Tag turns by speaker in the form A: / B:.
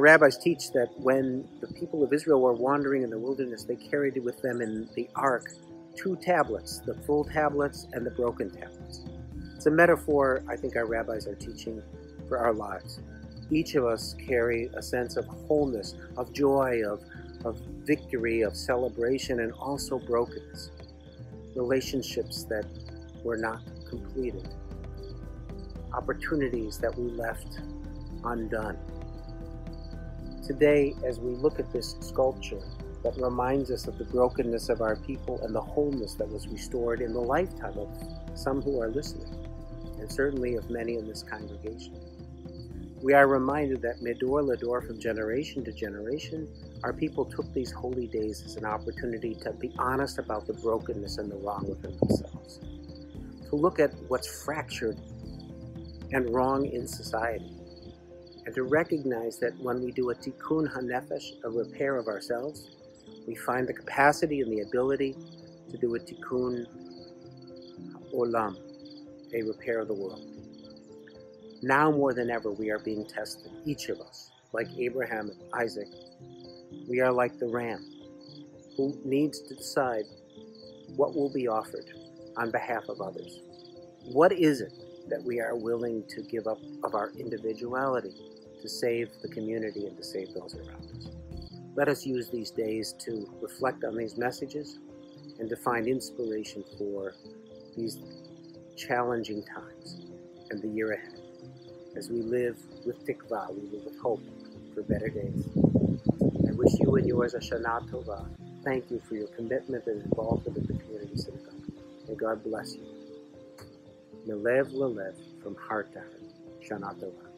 A: rabbis teach that when the people of Israel were wandering in the wilderness, they carried with them in the ark two tablets, the full tablets and the broken tablets. It's a metaphor I think our rabbis are teaching for our lives. Each of us carry a sense of wholeness, of joy, of, of victory, of celebration, and also brokenness. Relationships that were not completed, opportunities that we left undone. Today, as we look at this sculpture that reminds us of the brokenness of our people and the wholeness that was restored in the lifetime of some who are listening, and certainly of many in this congregation. We are reminded that Medor Lador from generation to generation, our people took these holy days as an opportunity to be honest about the brokenness and the wrong within themselves, to look at what's fractured and wrong in society, and to recognize that when we do a tikkun hanefesh, a repair of ourselves, we find the capacity and the ability to do a tikkun olam, a repair of the world. Now more than ever, we are being tested, each of us, like Abraham and Isaac. We are like the ram who needs to decide what will be offered on behalf of others. What is it that we are willing to give up of our individuality to save the community and to save those around us? Let us use these days to reflect on these messages and to find inspiration for these challenging times and the year ahead. As we live with tikva, we live with hope for better days. I wish you and yours a Shana Tova. Thank you for your commitment and involvement in the community synagogue. May God bless you. Melev Lelev from heart to heart. Shana Tova.